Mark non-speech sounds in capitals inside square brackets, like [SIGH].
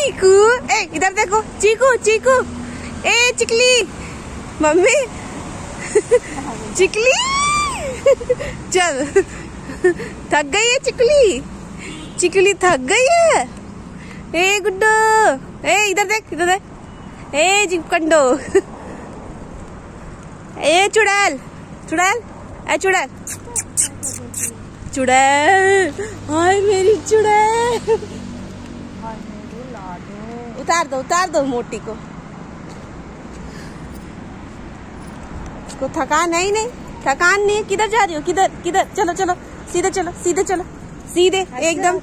चीकू, ए, इधर देखो, चीकू चीकू, ए, चिकली, मम्मी, [LAUGHS] चिकली, [LAUGHS] चल, थक गई है चिकली चिकली थक गई है, ए, गुड्डो, ए, इधर देख इधर देख, ए, जिपकंडो, [LAUGHS] ए, चुड़ैल चुड़ैल, ए, चुड़ैल चुड़ैल, हाय मेरी चुड़ैल उतार दो उतार दो मोटी को। इसको थकान है ही नहीं। थकान नहीं है। किधर जा रही हो? किधर किधर? चलो चलो। सीधे चलो सीधे चलो। सीधे एकदम।